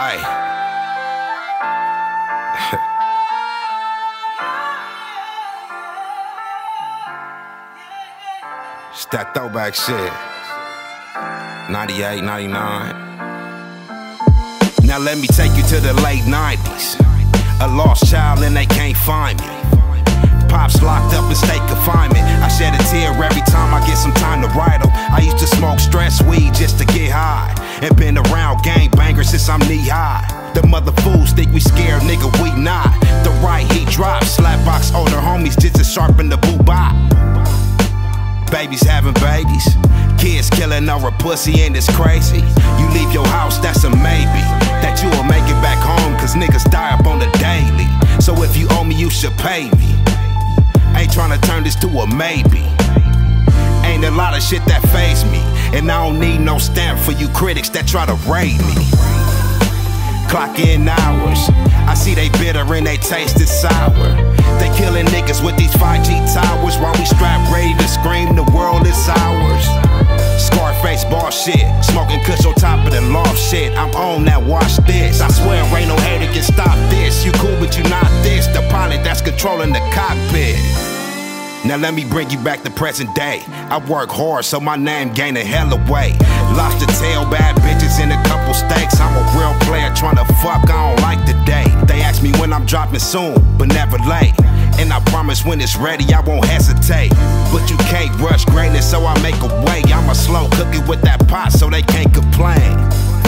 Hey. it's that throwback shit. 98, 99. Now let me take you to the late 90s. A lost child and they can't find me. Pops locked up in state confinement. I shed a tear every time I get some time to write them. I used to smoke stress weed just to get I'm knee high. The mother fools think we scared, nigga, we not. The right heat drops, slapbox older homies just to sharpen the boo bop. Babies having babies, kids killing over pussy, and it's crazy. You leave your house, that's a maybe. That you will make it back home, cause niggas die up on the daily. So if you owe me, you should pay me. Ain't tryna turn this to a maybe. Ain't a lot of shit that phase me. And I don't need no stamp for you critics that try to rate me. Clock in hours. I see they bitter and they taste it sour. They killing niggas with these 5G towers while we strap ready to scream the world is ours. Scarface ball shit, smoking kush on top of the loft shit. I'm on that, watch this. I swear ain't no hater can stop this. You cool, but you not this. The pilot that's controlling the cockpit. Now let me bring you back to present day. I work hard so my name gain a hell of weight. Lobster tail, bad bitches and a couple steaks. I'm a real player trying to fuck, I don't like the day. They ask me when I'm dropping soon, but never late. And I promise when it's ready, I won't hesitate. But you can't rush greatness, so I make a way. I'm a slow cookie with that pot, so they can't complain.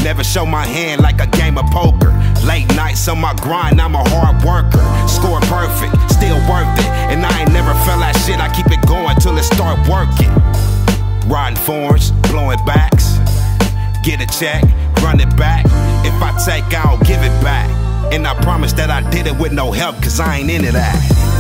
Never show my hand like a game of poker. Late nights on my grind, I'm a hard worker. Score perfect, still worth it. And I ain't never felt that shit, I keep it going till it start working. Riding forms, blowing backs. Get a check, run it back. If I take, I'll give it back. And I promise that I did it with no help, cause I ain't into that.